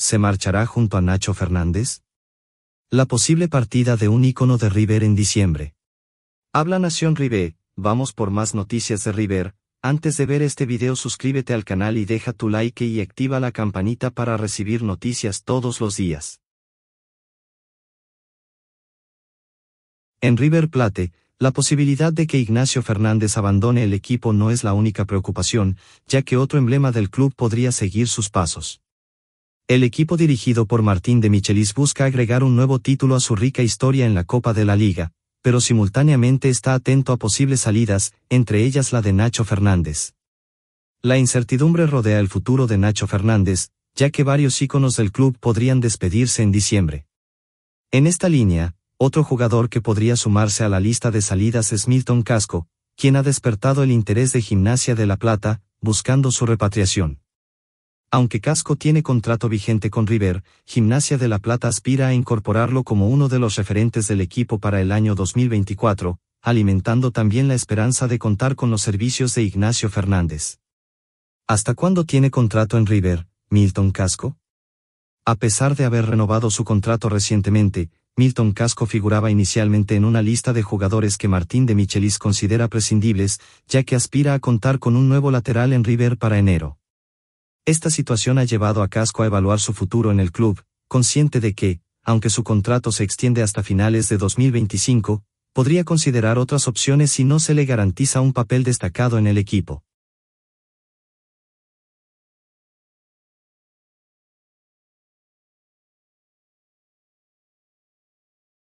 ¿Se marchará junto a Nacho Fernández? La posible partida de un ícono de River en diciembre. Habla Nación River, vamos por más noticias de River, antes de ver este video suscríbete al canal y deja tu like y activa la campanita para recibir noticias todos los días. En River Plate, la posibilidad de que Ignacio Fernández abandone el equipo no es la única preocupación, ya que otro emblema del club podría seguir sus pasos. El equipo dirigido por Martín de Michelis busca agregar un nuevo título a su rica historia en la Copa de la Liga, pero simultáneamente está atento a posibles salidas, entre ellas la de Nacho Fernández. La incertidumbre rodea el futuro de Nacho Fernández, ya que varios íconos del club podrían despedirse en diciembre. En esta línea, otro jugador que podría sumarse a la lista de salidas es Milton Casco, quien ha despertado el interés de Gimnasia de La Plata, buscando su repatriación. Aunque Casco tiene contrato vigente con River, Gimnasia de La Plata aspira a incorporarlo como uno de los referentes del equipo para el año 2024, alimentando también la esperanza de contar con los servicios de Ignacio Fernández. ¿Hasta cuándo tiene contrato en River, Milton Casco? A pesar de haber renovado su contrato recientemente, Milton Casco figuraba inicialmente en una lista de jugadores que Martín de Michelis considera prescindibles, ya que aspira a contar con un nuevo lateral en River para enero. Esta situación ha llevado a Casco a evaluar su futuro en el club, consciente de que, aunque su contrato se extiende hasta finales de 2025, podría considerar otras opciones si no se le garantiza un papel destacado en el equipo.